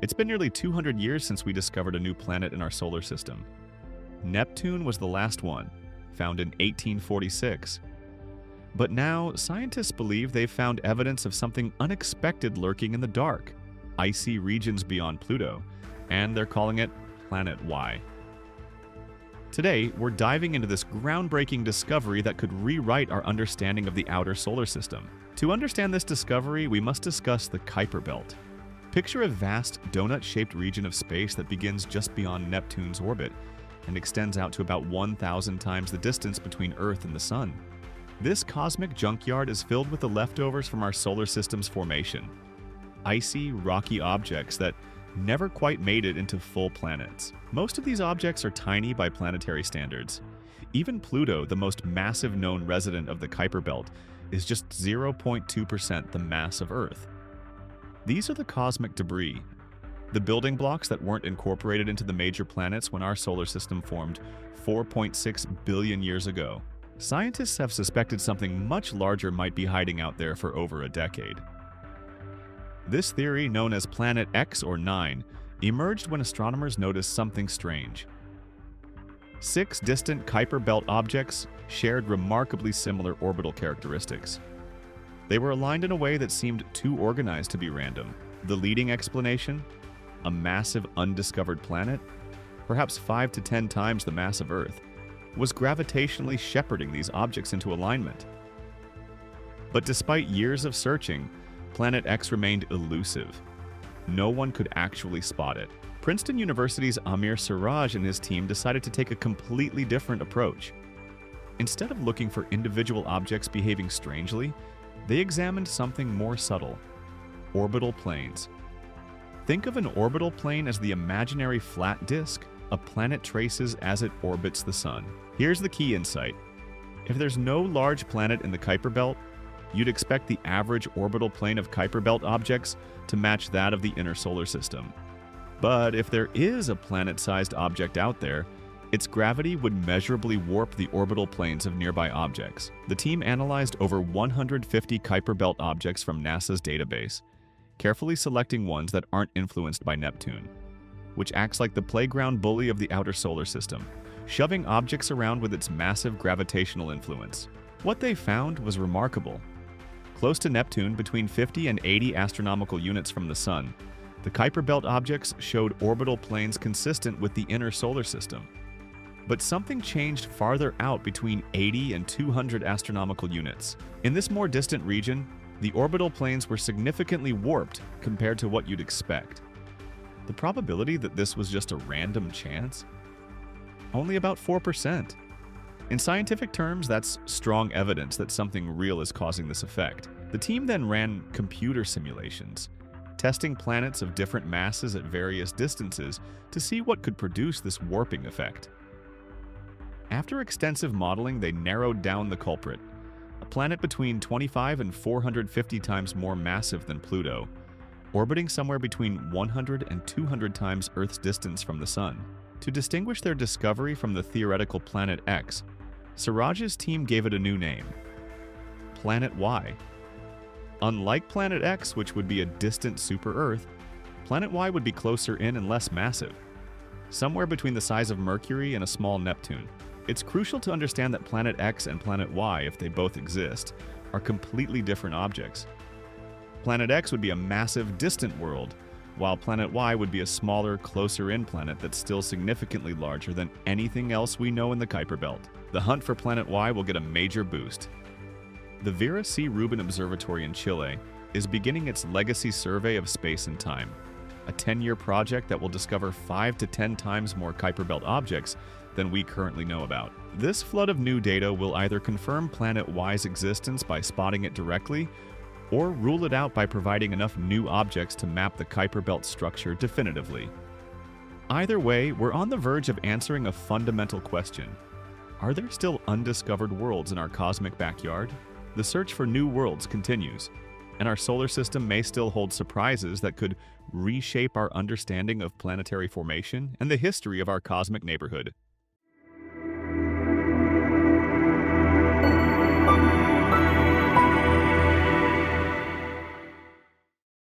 It's been nearly 200 years since we discovered a new planet in our solar system. Neptune was the last one, found in 1846. But now, scientists believe they've found evidence of something unexpected lurking in the dark, icy regions beyond Pluto, and they're calling it Planet Y. Today, we're diving into this groundbreaking discovery that could rewrite our understanding of the outer solar system. To understand this discovery, we must discuss the Kuiper Belt. Picture a vast, donut-shaped region of space that begins just beyond Neptune's orbit and extends out to about 1,000 times the distance between Earth and the Sun. This cosmic junkyard is filled with the leftovers from our solar system's formation. Icy, rocky objects that never quite made it into full planets. Most of these objects are tiny by planetary standards. Even Pluto, the most massive known resident of the Kuiper Belt, is just 0.2% the mass of Earth. These are the cosmic debris, the building blocks that weren't incorporated into the major planets when our solar system formed 4.6 billion years ago. Scientists have suspected something much larger might be hiding out there for over a decade. This theory, known as Planet X or 9, emerged when astronomers noticed something strange. Six distant Kuiper Belt objects shared remarkably similar orbital characteristics. They were aligned in a way that seemed too organized to be random. The leading explanation? A massive undiscovered planet, perhaps 5 to 10 times the mass of Earth, was gravitationally shepherding these objects into alignment. But despite years of searching, Planet X remained elusive. No one could actually spot it. Princeton University's Amir Siraj and his team decided to take a completely different approach. Instead of looking for individual objects behaving strangely, they examined something more subtle orbital planes. Think of an orbital plane as the imaginary flat disk a planet traces as it orbits the Sun. Here's the key insight if there's no large planet in the Kuiper Belt, you'd expect the average orbital plane of Kuiper Belt objects to match that of the inner solar system. But if there is a planet-sized object out there, its gravity would measurably warp the orbital planes of nearby objects. The team analyzed over 150 Kuiper Belt objects from NASA's database, carefully selecting ones that aren't influenced by Neptune, which acts like the playground bully of the outer solar system, shoving objects around with its massive gravitational influence. What they found was remarkable. Close to Neptune, between 50 and 80 astronomical units from the Sun, the Kuiper Belt objects showed orbital planes consistent with the inner solar system. But something changed farther out between 80 and 200 astronomical units. In this more distant region, the orbital planes were significantly warped compared to what you'd expect. The probability that this was just a random chance? Only about 4%. In scientific terms, that's strong evidence that something real is causing this effect. The team then ran computer simulations, testing planets of different masses at various distances to see what could produce this warping effect. After extensive modeling, they narrowed down the culprit, a planet between 25 and 450 times more massive than Pluto, orbiting somewhere between 100 and 200 times Earth's distance from the Sun. To distinguish their discovery from the theoretical Planet X, Siraj's team gave it a new name, Planet Y. Unlike Planet X, which would be a distant super-Earth, Planet Y would be closer in and less massive, somewhere between the size of Mercury and a small Neptune. It's crucial to understand that Planet X and Planet Y, if they both exist, are completely different objects. Planet X would be a massive, distant world, while Planet Y would be a smaller, closer-in planet that's still significantly larger than anything else we know in the Kuiper Belt. The hunt for Planet Y will get a major boost. The Vera C. Rubin Observatory in Chile is beginning its legacy survey of space and time, a 10-year project that will discover 5 to 10 times more Kuiper Belt objects than we currently know about. This flood of new data will either confirm Planet Y's existence by spotting it directly, or rule it out by providing enough new objects to map the Kuiper Belt structure definitively. Either way, we're on the verge of answering a fundamental question. Are there still undiscovered worlds in our cosmic backyard? The search for new worlds continues, and our solar system may still hold surprises that could reshape our understanding of planetary formation and the history of our cosmic neighborhood.